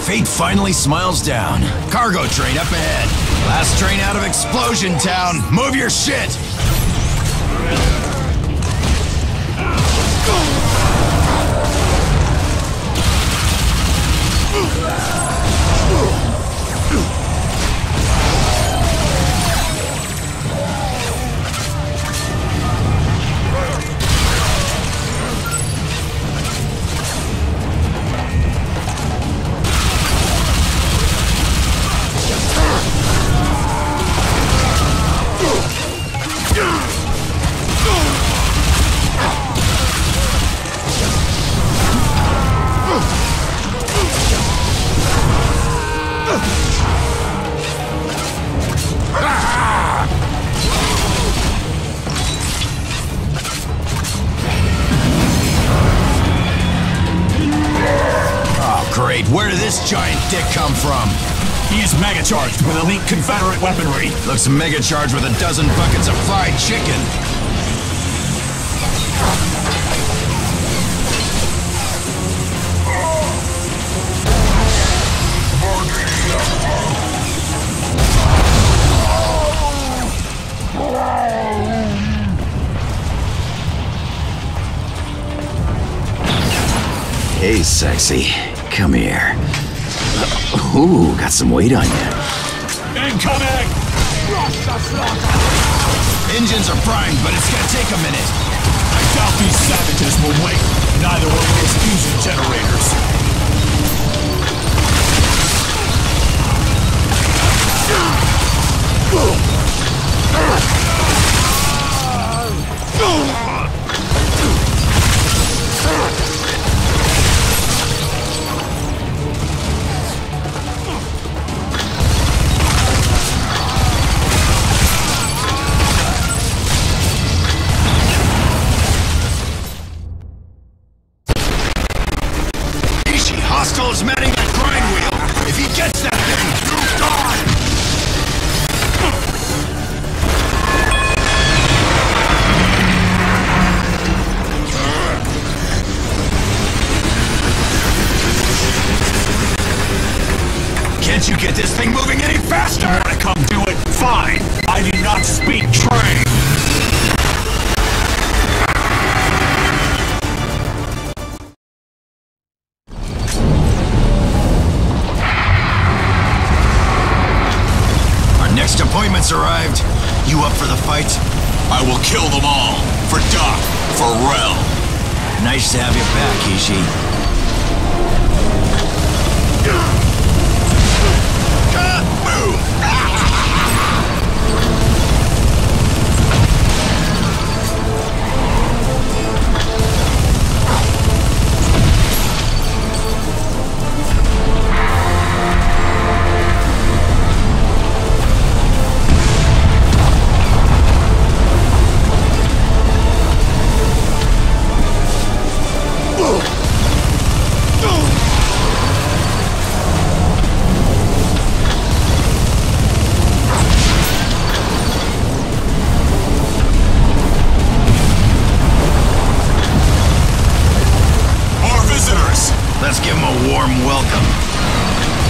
Fate finally smiles down. Cargo train up ahead. Last train out of Explosion Town. Move your shit! Where did this giant dick come from? He is mega charged with elite Confederate weaponry. Looks mega charged with a dozen buckets of fried chicken. Hey, sexy. Come here. Ooh, got some weight on you. Incoming! Engines are primed, but it's gonna take a minute. I doubt these savages will wait. Neither will those fusion generators. Next appointment's arrived. You up for the fight? I will kill them all. For Doc. For Rel. Nice to have you back, Ishi. Let's give him a warm welcome.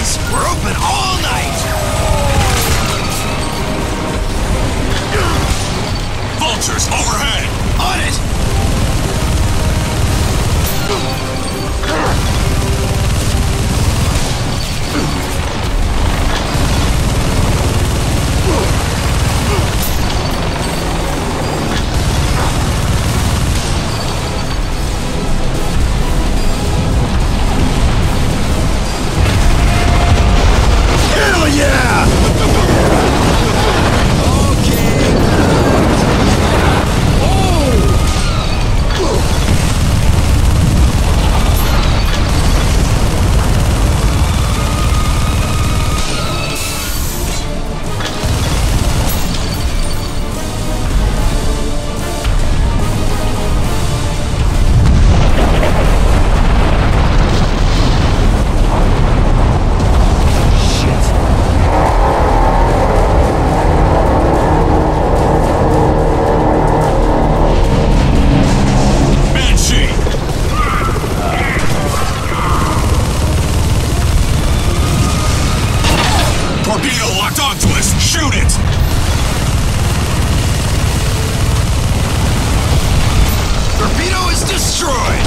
We're open all night! Vultures overhead. On it! Destroyed!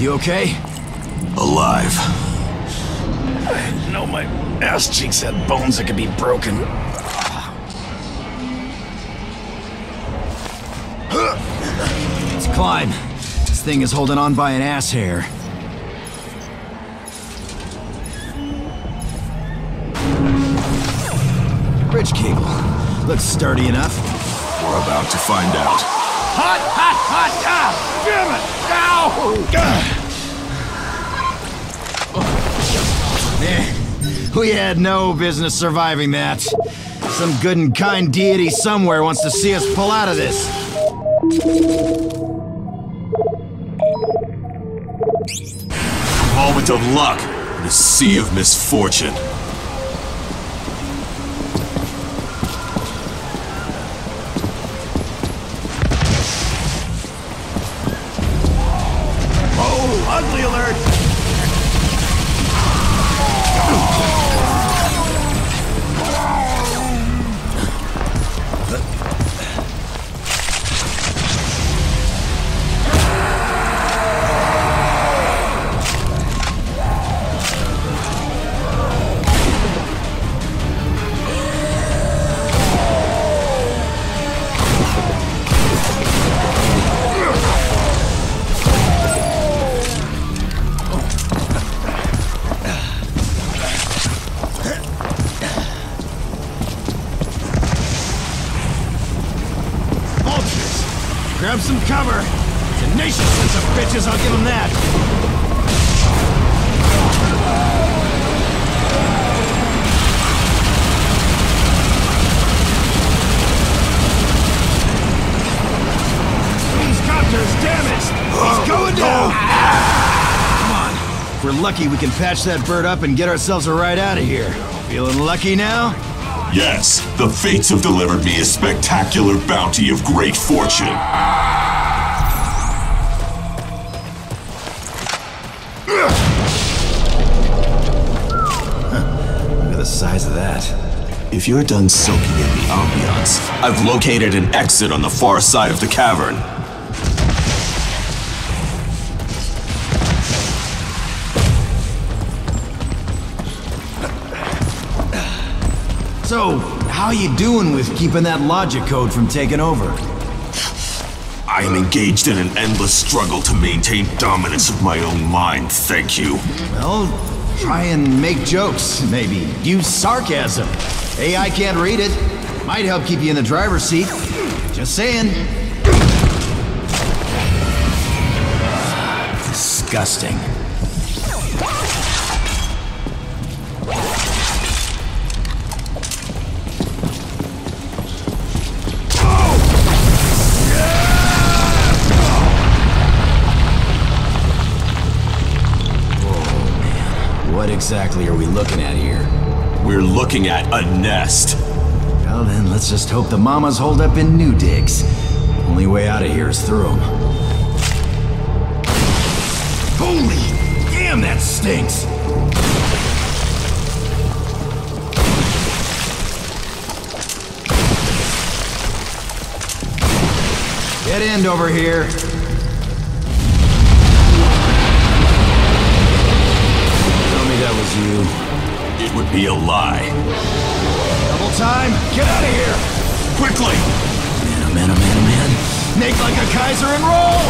You okay? Alive. I didn't know my ass cheeks had bones that could be broken. Let's climb. This thing is holding on by an ass hair. Bridge cable. Looks sturdy enough. We're about to find out. Hot, hot, hot! Ah! Damn we had no business surviving that. Some good and kind deity somewhere wants to see us pull out of this. A Moment of luck in a sea of misfortune. Oh, ugly alert! Tenacious sons of bitches, I'll give them that! These copter's damaged! He's going down! Oh. Come on. We're lucky, we can patch that bird up and get ourselves a ride out of here. Feeling lucky now? Yes, the fates have delivered me a spectacular bounty of great fortune. Look at the size of that. If you're done soaking in the ambiance, I've located an exit on the far side of the cavern. So, how you doing with keeping that logic code from taking over? I am engaged in an endless struggle to maintain dominance of my own mind, thank you. Well, try and make jokes, maybe. Use sarcasm. AI can't read it. Might help keep you in the driver's seat. Just saying. Disgusting. What exactly are we looking at here? We're looking at a nest. Well then, let's just hope the mamas hold up in new digs. Only way out of here is through them. Holy damn, that stinks! Get in over here. Tell me that was you. It would be a lie. Double time, get out of here! Quickly! Man, oh man, oh man, oh man. Make like a Kaiser and roll!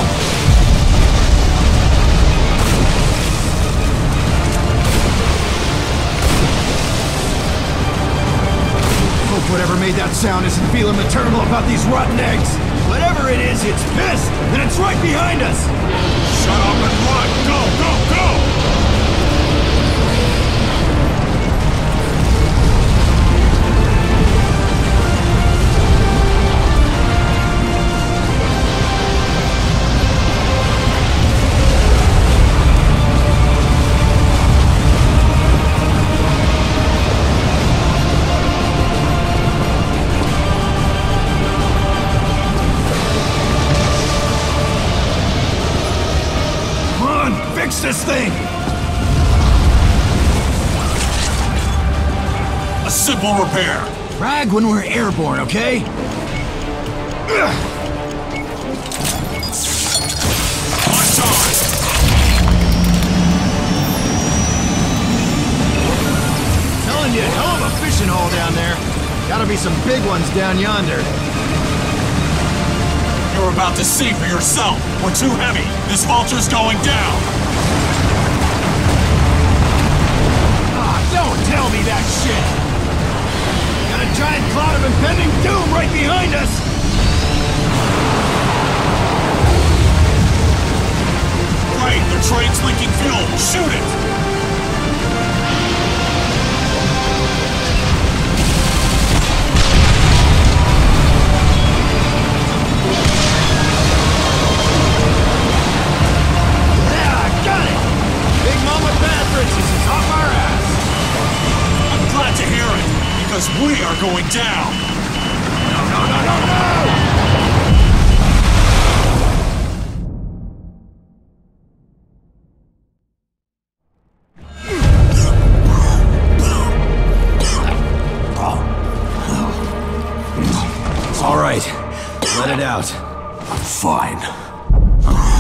Hope whatever made that sound isn't feeling maternal about these rotten eggs. Whatever it is, it's pissed, and it's right behind us! Shut up and run! Go, go, go! Simple repair. Frag when we're airborne, okay? Telling you, hell of a fishing hole down there. Gotta be some big ones down yonder. You're about to see for yourself. We're too heavy. This vulture's going down. We are going down. No, no, no, no, no! It's all right. Let it out. I'm fine.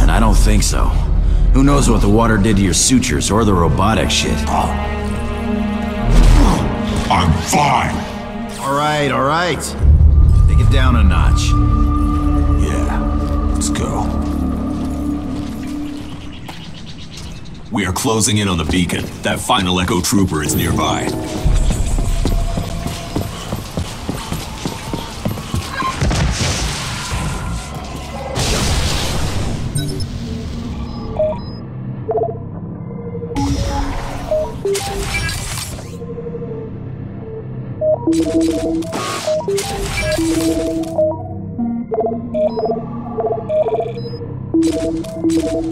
And I don't think so. Who knows what the water did to your sutures or the robotic shit? Oh. I'm fine. All right, all right. Take it down a notch. Yeah, let's go. We are closing in on the beacon. That final Echo Trooper is nearby. Thank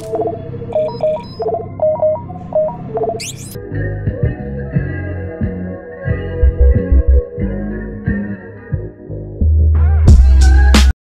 you.